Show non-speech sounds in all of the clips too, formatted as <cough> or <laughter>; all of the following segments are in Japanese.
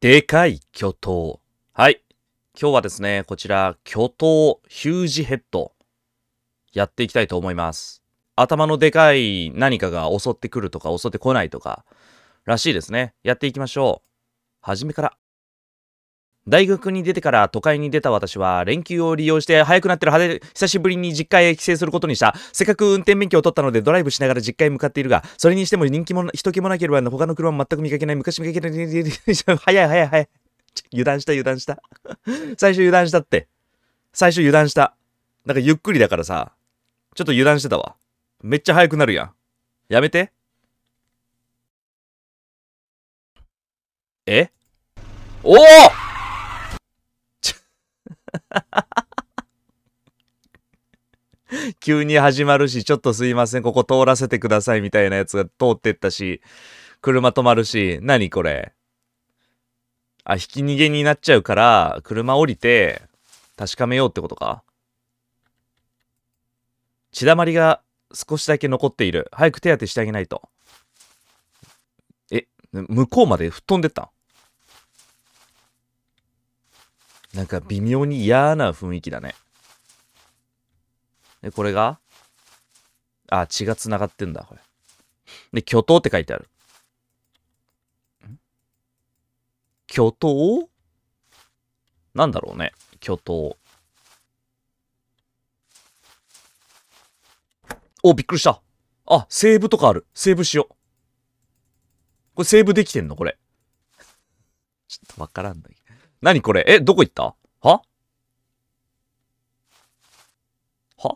でかい巨頭。はい。今日はですね、こちら、巨頭ヒュージヘッド。やっていきたいと思います。頭のでかい何かが襲ってくるとか襲ってこないとか、らしいですね。やっていきましょう。はじめから。大学に出てから都会に出た私は連休を利用して早くなってる派手久しぶりに実家へ帰省することにした。せっかく運転免許を取ったのでドライブしながら実家へ向かっているがそれにしても人気も人気もなければ他の車も全く見かけない昔見かけない早い早い早い。油断した油断した。最初油断したって。最初油断した。なんかゆっくりだからさ。ちょっと油断してたわ。めっちゃ速くなるやん。やめて。え？おお <laughs> 急に始まるし、ちょっとすいません、ここ通らせてくださいみたいなやつが通ってったし、車止まるし、何これ？あ、ひき逃げになっちゃうから、車降りて、確かめようってことか？血だまりが少しだけ残っている。早く手当てしてあげないと。え、向こうまで吹っ飛んでったんなんか微妙に嫌な雰囲気だね。で、これが？あ、血が繋がってんだ、これ。で、巨頭って書いてある。ん？巨頭なんだろうね。巨頭。お、びっくりした。あ、セーブとかある。セーブしよう。これセーブできてんのこれ。<laughs> ちょっとわからんだけど。何これ？え、どこ行った？は？は？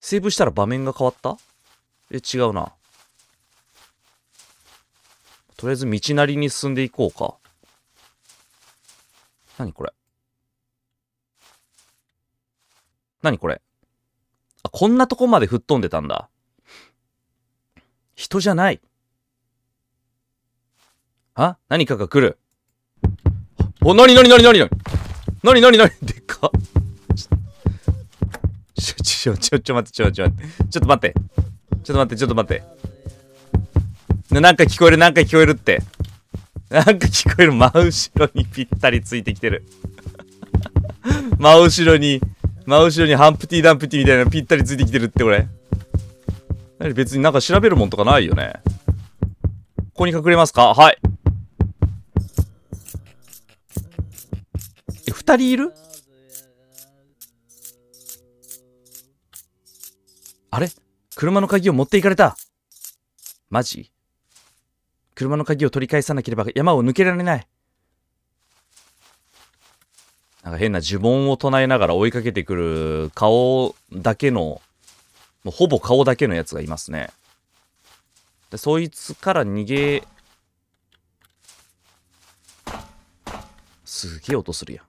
セーブしたら場面が変わった？え、違うな。とりあえず道なりに進んでいこうか。何これ？何これ？あ、こんなとこまで吹っ飛んでたんだ。人じゃない。あ何かが来る。お、なになになになになになになになにでっかちょ、ちょ、ちょ、ちょ、待って、ちょ、ちょ、待って。ちょっと待って。ちょっと待って、ちょっと待って。ななんか聞こえる、なんか聞こえるって。なんか聞こえる。真後ろにぴったりついてきてる。真後ろに、真後ろにハンプティ・ダンプティみたいなのぴったりついてきてるって、これ。別になんか調べるもんとかないよね。ここに隠れますか？はい。二人いる？あれ？車の鍵を持っていかれた。マジ？車の鍵を取り返さなければ山を抜けられない。なんか変な呪文を唱えながら追いかけてくる顔だけの、もうほぼ顔だけのやつがいますね。でそいつから逃げ、すげえ音するやん。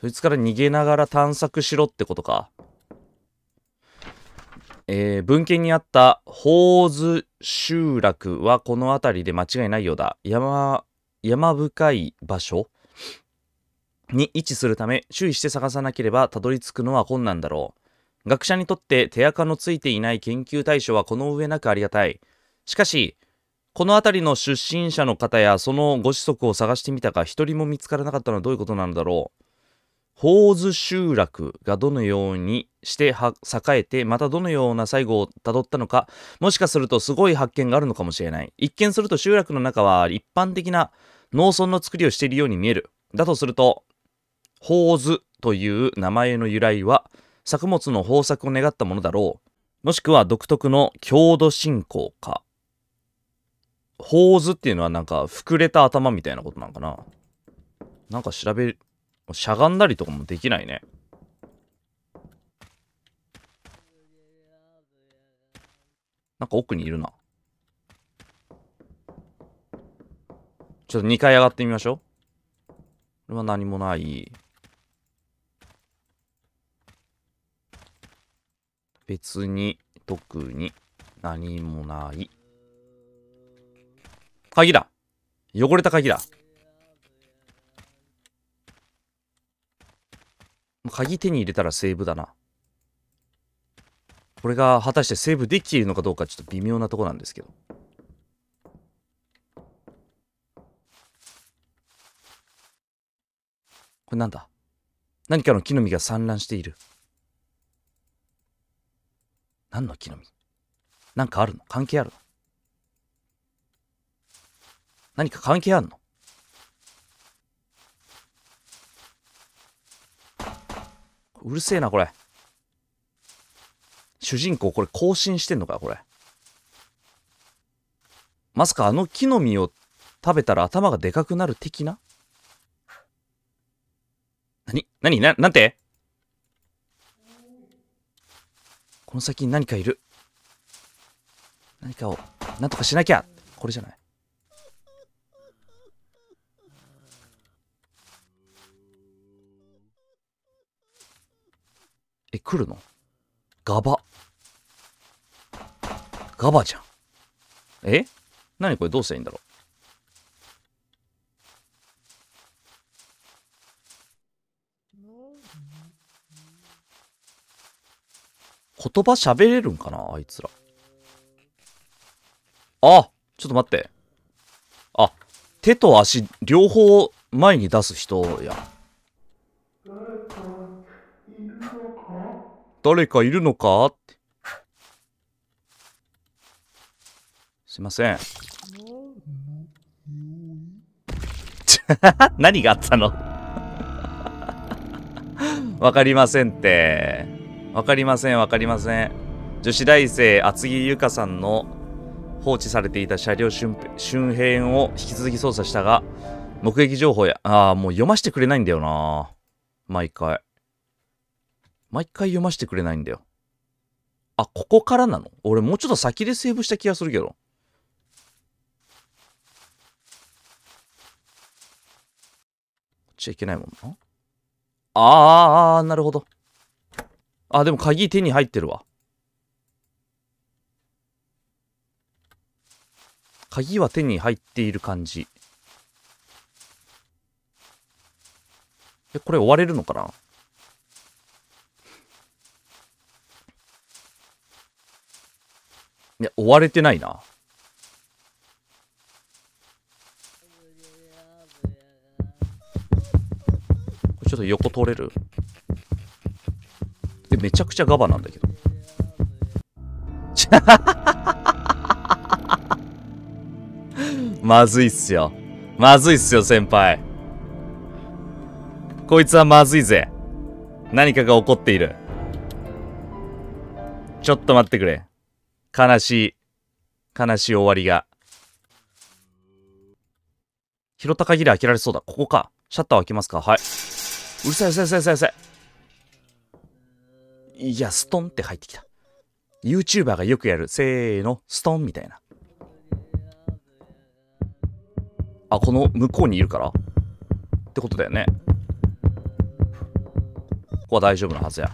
そいつから逃げながら探索しろってことか。えー、文献にあった宝津集落はこの辺りで間違いないようだ。山、山深い場所に位置するため注意して探さなければたどり着くのは困難だろう。学者にとって手垢のついていない研究対象はこの上なくありがたい。しかし、この辺りの出身者の方やそのご子息を探してみたが一人も見つからなかったのはどういうことなのだろう。宝津集落がどのようにして栄えてまたどのような最後をたどったのかもしかするとすごい発見があるのかもしれない。一見すると集落の中は一般的な農村の作りをしているように見える。だとすると宝津という名前の由来は作物の豊作を願ったものだろう。もしくは独特の郷土信仰か。宝津っていうのはなんか膨れた頭みたいなことなのかな。なんか調べしゃがんだりとかもできないね。なんか奥にいるな。ちょっと2階上がってみましょう。これは何もない。別に、特に何もない。鍵だ汚れた鍵だ鍵手に入れたらセーブだな。これが果たしてセーブできているのかどうかちょっと微妙なとこなんですけど。これなんだ？何かの木の実が散乱している。何の木の実？なんかあるの？関係あるの？何か関係あるの？うるせえな、これ。主人公、これ更新してんのか、これ。まさかあの木の実を食べたら頭がでかくなる的な？何？何？な、なんて？この先に何かいる。何かを、なんとかしなきゃこれじゃない。え、来るの？ガバ。ガバじゃん。え？何これどうしたらいいんだろう？言葉喋れるんかな？あいつら。あちょっと待って。あ、手と足両方前に出す人や。誰かいるのか？って。すいません。<laughs> 何があったの？<laughs> わかりませんって。わかりません、わかりません。女子大生厚木由香さんの放置されていた車両周辺を引き続き捜査したが、目撃情報や、ああ、もう読ませてくれないんだよな。毎回。毎回読ませてくれないんだよ。あ、ここからなの？俺もうちょっと先でセーブした気がするけど。こっちはいけないもんな。あーあ、なるほど。あ、でも鍵手に入ってるわ。鍵は手に入っている感じ。え、これ終われるのかな？いや、追われてないな。これちょっと横通れる？え、めちゃくちゃガバなんだけど。ちゃまずいっすよ。まずいっすよ、先輩。こいつはまずいぜ。何かが起こっている。ちょっと待ってくれ。悲しい、悲しい終わりが。拾った限り開けられそうだ。ここか。シャッター開けますかはいうるさいうるさいうるさいうるさいい。や、ストンって入ってきた。YouTuber がよくやる。せーの、ストンみたいな。あ、この向こうにいるから？ってことだよね。ここは大丈夫なはずや。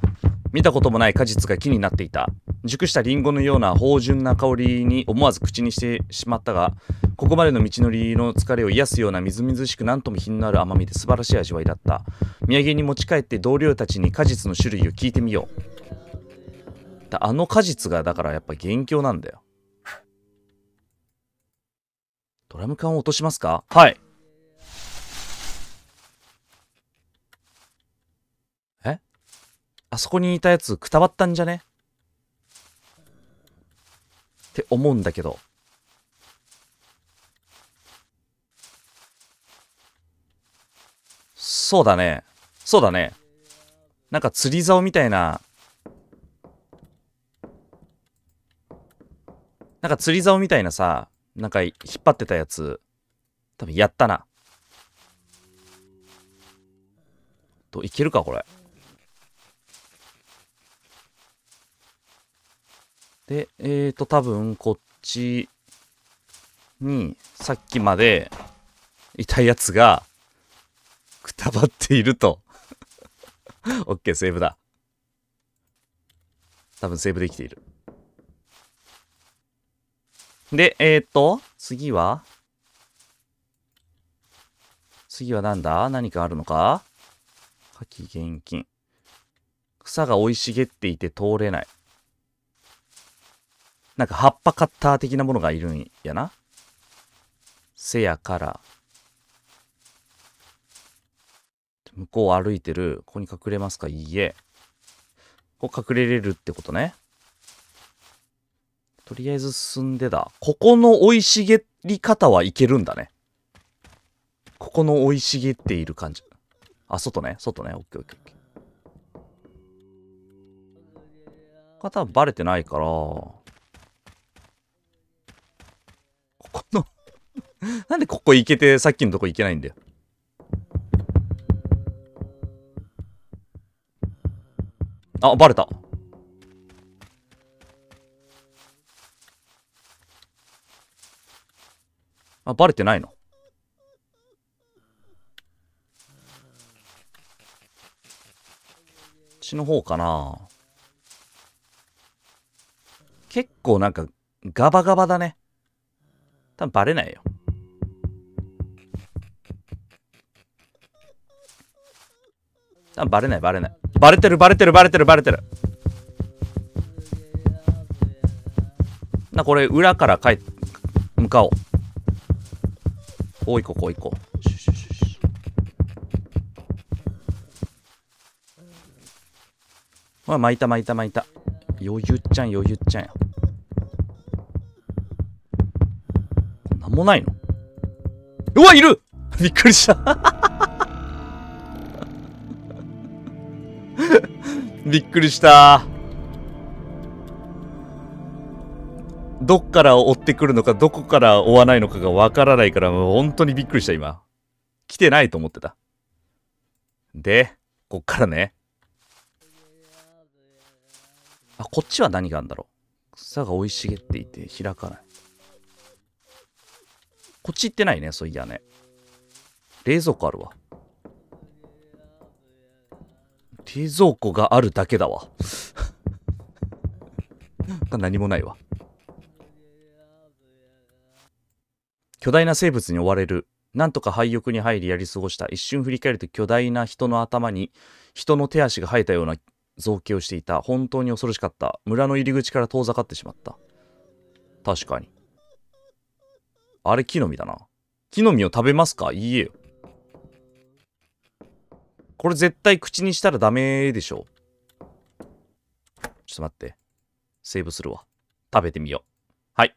見たこともない果実が木になっていた。熟したリンゴのような芳醇な香りに思わず口にしてしまったが、ここまでの道のりの疲れを癒すようなみずみずしく何とも品のある甘みで素晴らしい味わいだった。土産に持ち帰って同僚たちに果実の種類を聞いてみよう。だあの果実がだからやっぱ元凶なんだよ。ドラム缶を落としますか？はい。え？あそこにいたやつくたばったんじゃね？って思うんだけど。そうだね。そうだね。なんか釣り竿みたいな。なんか釣り竿みたいなさ、なんか引っ張ってたやつ、多分やったな。と、いけるかこれ。で、えーと、多分こっちに、さっきまでいたやつが、くたばっていると。オッケー、セーブだ。多分セーブできている。で、えーと、次は？次はなんだ？何かあるのか？火器現金。草が生い茂っていて通れない。なんか葉っぱカッター的なものがいるんやな。せやから、向こう歩いてる。ここに隠れますか？いいえ。ここ隠れれるってことね。とりあえず進んでだ。ここの生い茂り方はいけるんだね。ここの生い茂っている感じ。あ、外ね。外ね。オッケーオッケーオッケー。これ多分バレてないから、この <laughs> なんでここ行けてさっきのとこ行けないんだよ。あ、バレた。あ、バレてないの？こっちの方かな結構なんかガバガバだね。多分バレないよ。多分バレないバレない。バレてるバレてるバレてるバレてる。な、これ裏から帰、向かおう。こう行こう、こう行こう。シュシュシュシュほら、巻いた巻いた巻いた。余裕っちゃん余裕っちゃんや。もないの？うわ、いる <laughs> びっくりした。<laughs> びっくりした。どっから追ってくるのか、どこから追わないのかがわからないから、もう本当にびっくりした、今。来てないと思ってた。で、こっからね。あ、こっちは何があるんだろう？草が生い茂っていて開かない。こっち行ってないね、そういやね。冷蔵庫あるわ。冷蔵庫があるだけだわ。<laughs> 何もないわ。巨大な生物に追われる。なんとか廃屋に入りやり過ごした。一瞬振り返ると巨大な人の頭に人の手足が生えたような造形をしていた。本当に恐ろしかった。村の入り口から遠ざかってしまった。確かに。あれ木の実だな。木の実を食べますか？いいえよ。これ絶対口にしたらダメでしょ。ちょっと待って。セーブするわ。食べてみよう。はい。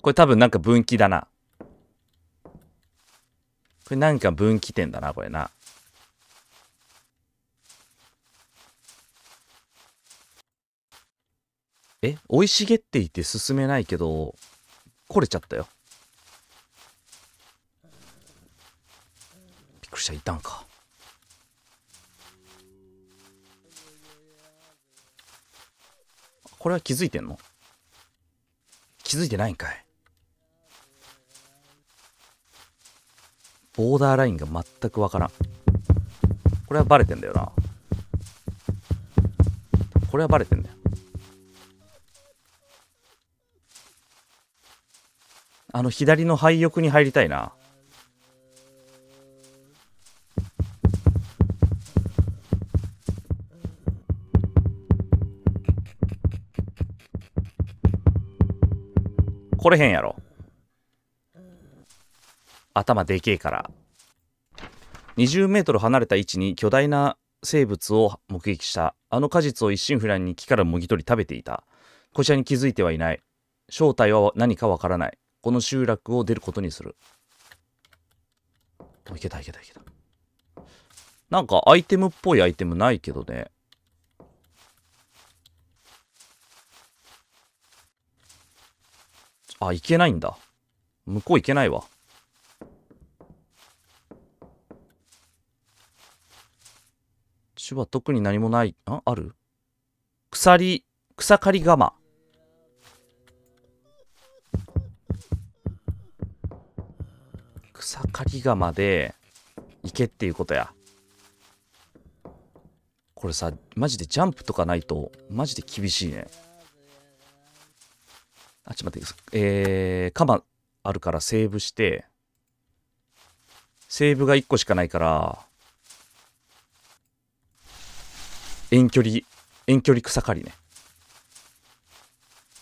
これ多分なんか分岐だな。これなんか分岐点だな、これな。え生い茂っていて進めないけど、来れちゃったよ。びっくりした、いたんか。これは気づいてんの？気づいてないんかい。ボーダーラインが全くわからん。これはバレてんだよな。これはバレてんだよ。あの左の廃屋に入りたいな。これへんやろ。頭でけえから。20メートル離れた位置に巨大な生物を目撃した。あの果実を一心不乱に木からもぎ取り食べていた。こちらに気づいてはいない。正体は何かわからない。この集落を出ることにする。いけたいけたいけた。なんかアイテムっぽいアイテムないけどね。あ、いけないんだ。向こう行けないわ。手話特に何もない。あ、ある？鎖、草刈り鎌。草刈り鎌で行けっていうことや。これさ、マジでジャンプとかないと、マジで厳しいね。あ、ちょっと待って、えー、鎌あるからセーブして、セーブが1個しかないから、遠距離遠距離草刈りね。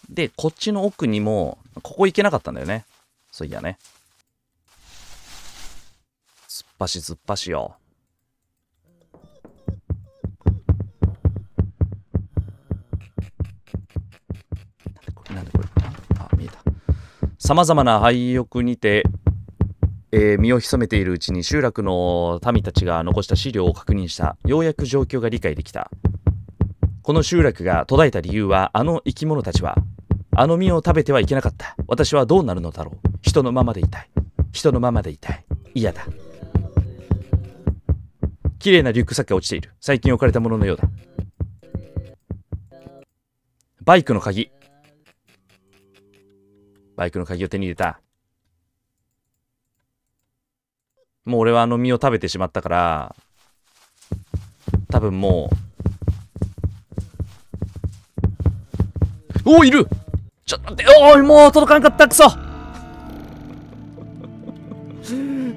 で、こっちの奥にも、ここ行けなかったんだよね。そういやね。っ走突っ走よ。なんでこれ、なんでこれ。あ、見えた。さまざまな廃屋にて、えー身を潜めているうちに集落の民たちが残した資料を確認した。ようやく状況が理解できた。この集落が途絶えた理由は、あの生き物たちは、あの実を食べてはいけなかった。私はどうなるのだろう。人のままでいたい。人のままでいたい。嫌だ。綺麗なリュックサックが落ちている。最近置かれたもののようだ。バイクの鍵。バイクの鍵を手に入れた。もう俺はあの実を食べてしまったから、多分もう、おおいるちょっと待って、おいもう届かんかったくそ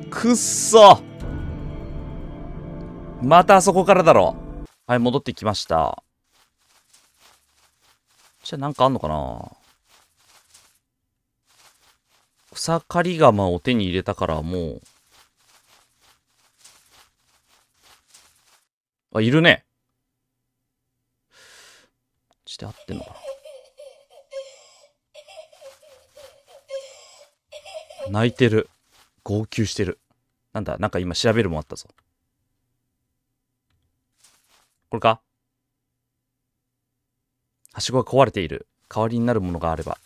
<laughs> くっそまたあそこからだろはい、戻ってきました。じゃあなんかあんのかな草刈り釜を手に入れたからもう、あ、いるね。して合ってんのかな泣いてる。号泣してる。なんだ、なんか今調べるもんあったぞ。これか？はしごが壊れている。代わりになるものがあれば。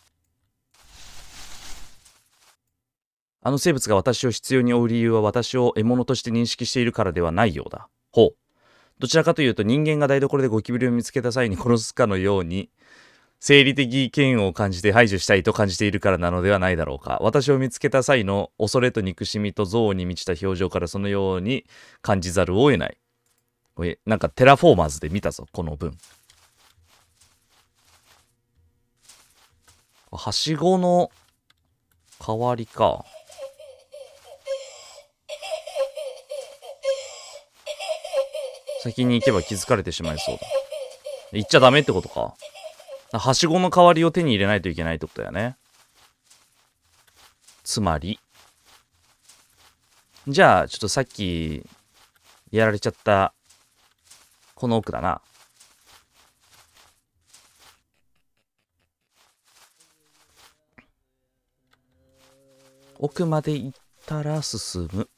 あの生物が私を必要に追う理由は私を獲物として認識しているからではないようだ。ほう。どちらかというと人間が台所でゴキブリを見つけた際に殺すかのように生理的嫌悪を感じて排除したいと感じているからなのではないだろうか。私を見つけた際の恐れと憎しみと憎悪に満ちた表情からそのように感じざるを得ない。これなんかテラフォーマーズで見たぞ、この文。はしごの代わりか。先に行けば気づかれてしまいそうだ。行っちゃダメってことか。はしごの代わりを手に入れないといけないってことだよね。つまり。じゃあ、ちょっとさっき、やられちゃった、この奥だな。奥まで行ったら進む。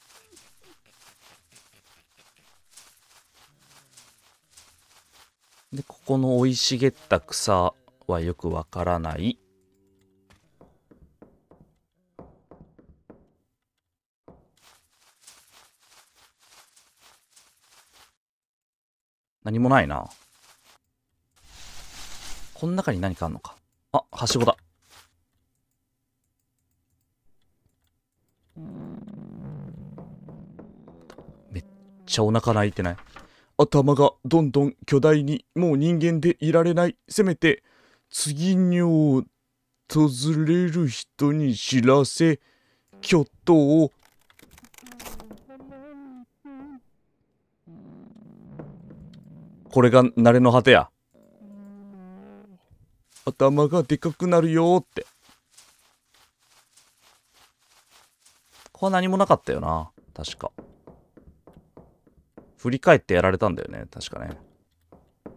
で、ここの生い茂った草はよくわからない。何もないな。この中に何かあんのか。あ、はしごだ。めっちゃお腹鳴いてない頭がどんどん巨大にもう人間でいられないせめて次に訪れる人に知らせ巨頭これが慣れの果てや。頭がでかくなるよって。ここは何もなかったよな。確か。振り返ってやられたんだよね。確かね。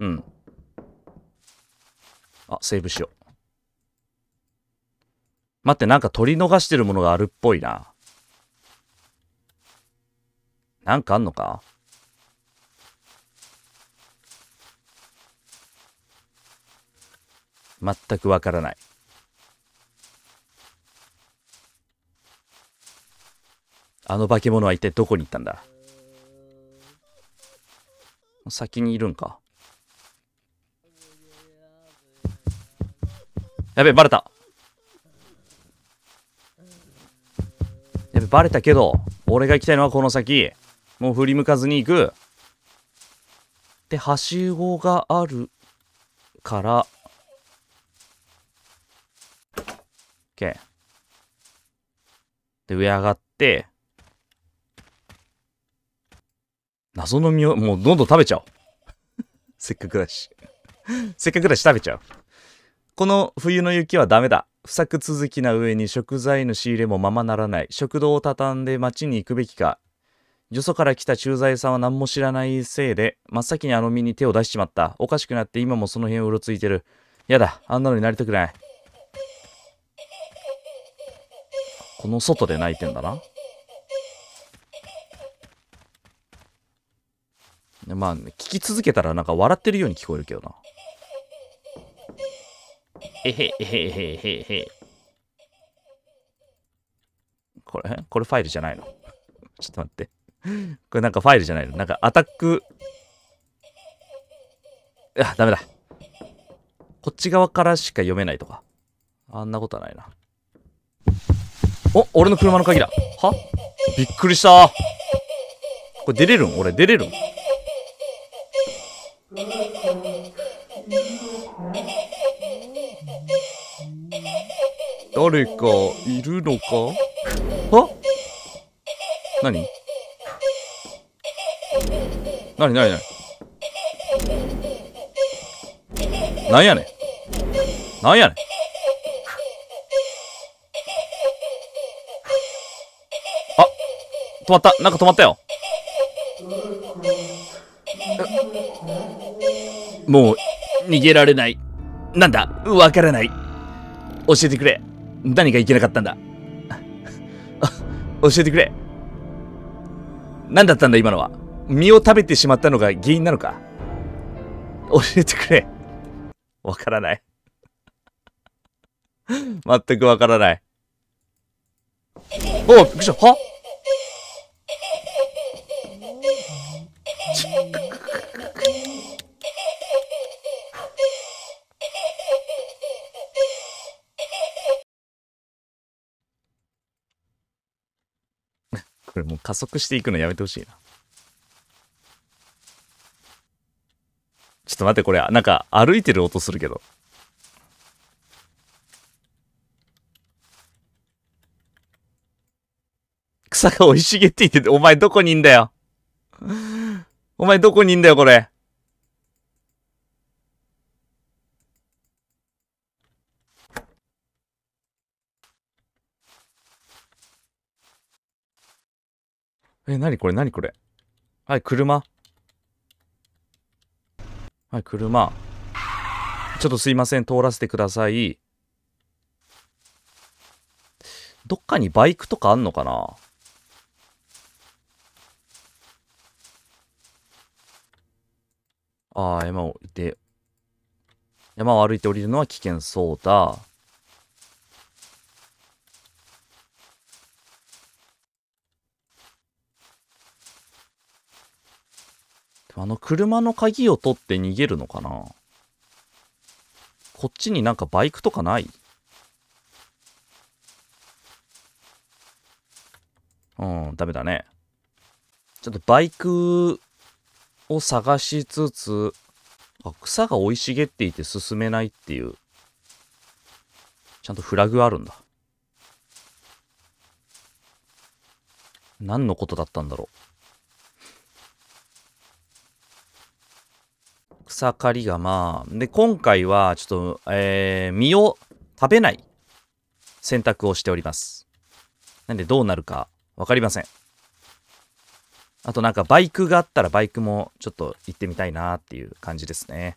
うん。あセーブしよう。待ってなんか取り逃してるものがあるっぽいな。なんかあんのか？全くわからない。あの化け物は一体どこに行ったんだ？先にいるんか？やべバレた。やべバレたけど俺が行きたいのはこの先。もう振り向かずに行く。ではしごがあるから OK で上上がって謎の実をもうどんどん食べちゃおう <laughs> せっかくだし <laughs> せっかくだし食べちゃう。この冬の雪はダメだ。不作続きな上に食材の仕入れもままならない。食堂を畳んで町に行くべきか。よそから来た駐在さんは何も知らないせいで、真っ先にあの身に手を出しちまった。おかしくなって今もその辺をうろついてる。やだ、あんなのになりたくない。この外で泣いてんだな。まあ、聞き続けたらなんか笑ってるように聞こえるけどな。えへえへへへへ。これ、これファイルじゃないの？ちょっと待って。これなんかファイルじゃないの？なんかアタック。あ、ダメだ。こっち側からしか読めないとか。あんなことはないな。お俺の車の鍵だ。は？びっくりした。これ出れるん？俺出れるん？誰かいるのか？は？何？何？何？何？なんやねん。なんやねん。止まった。なんか止まったよ。もう逃げられない。なんだ？わからない。教えてくれ。何がいけなかったんだ？<laughs> 教えてくれ。何だったんだ今のは？身を食べてしまったのが原因なのか？教えてくれ。わからない。<laughs> 全くわからない。おびっくりした。は？<laughs> これもう加速していくのやめてほしいな。ちょっと待って、これ、なんか歩いてる音するけど。草が生い茂っていて、お前どこにいんだよ。お前どこにいんだよ、これ。え、なにこれなにこれはい、車。はい、車。ちょっとすいません、通らせてください。どっかにバイクとかあんのかな？ああ、山をいて、山を歩いて降りるのは危険そうだ。あの車の鍵を取って逃げるのかな？こっちになんかバイクとかない？うん、ダメだね。ちょっとバイクを探しつつ、あ、草が生い茂っていて進めないっていう、ちゃんとフラグあるんだ。何のことだったんだろう。草刈りがまあ、で、今回はちょっと、えー、実を食べない選択をしております。なんでどうなるかわかりません。あとなんかバイクがあったらバイクもちょっと行ってみたいなっていう感じですね。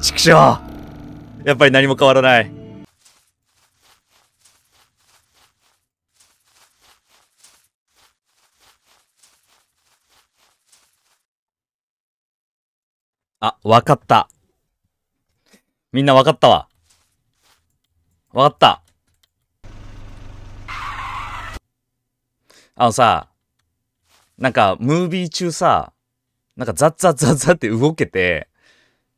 畜生やっぱり何も変わらない。あ、わかった。みんなわかったわ。わかった。あのさ、なんか、ムービー中さ、なんかザッザッザッザって動けて、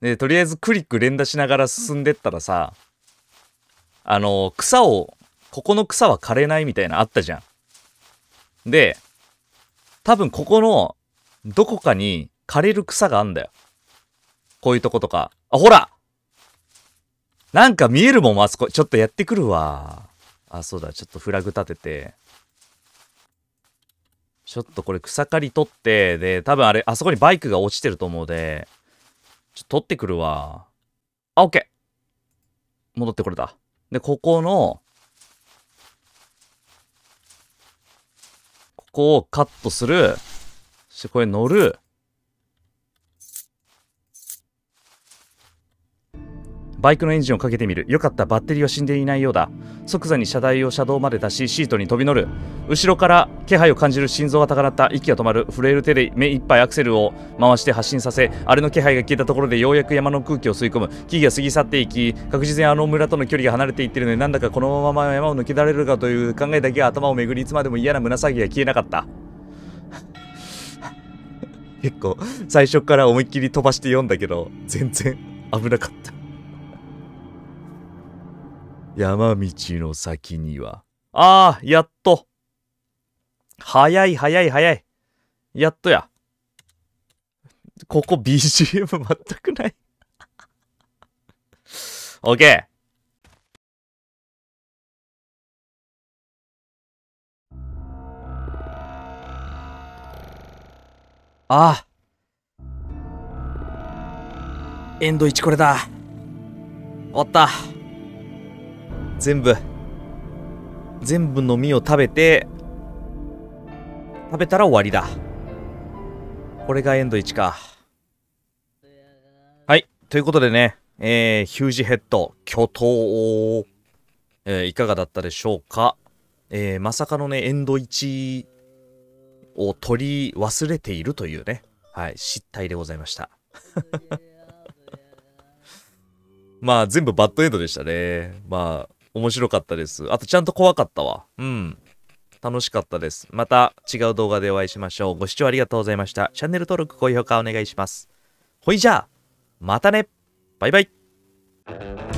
で、とりあえずクリック連打しながら進んでったらさ、あの、草を、ここの草は枯れないみたいなあったじゃん。で、多分ここの、どこかに枯れる草があんだよ。こういうとことか。あ、ほらなんか見えるもん、あそこ。ちょっとやってくるわ。あ、そうだ。ちょっとフラグ立てて。ちょっとこれ草刈り取って、で、多分あれ、あそこにバイクが落ちてると思うで、ちょっと取ってくるわ。あ、オッケー戻ってこれた。で、ここの、ここをカットする。そしてこれ乗る。バイクのエンジンをかけてみる。よかった、バッテリーは死んでいないようだ。即座に車台を車道まで出し、シートに飛び乗る。後ろから気配を感じる心臓が高鳴った。息が止まる。震える手で目いっぱいアクセルを回して発進させ、あれの気配が消えたところでようやく山の空気を吸い込む。木々が過ぎ去っていき、確実にあの村との距離が離れていってるのになんだかこのまま山を抜けられるかという考えだけが頭を巡り、いつまでも嫌な胸騒ぎが消えなかった。<laughs> 結構、最初から思いっきり飛ばして読んだけど、全然危なかった。山道の先には。ああ、やっと。早い早い早い。やっとや。ここ BGM 全くない。OK。ああ。エンド1これだ。終わった。全部全部の実を食べて食べたら終わりだ。これがエンド1か。はい。ということでねえー、ヒュージヘッド巨頭えー、いかがだったでしょうか。えー、まさかのねエンド1を取り忘れているというね。はい。失態でございました。<laughs> まあ全部バッドエンドでしたね。まあ面白かったです。あとちゃんと怖かったわ。うん。楽しかったです。また違う動画でお会いしましょう。ご視聴ありがとうございました。チャンネル登録、高評価お願いします。ほいじゃあ、またねバイバイ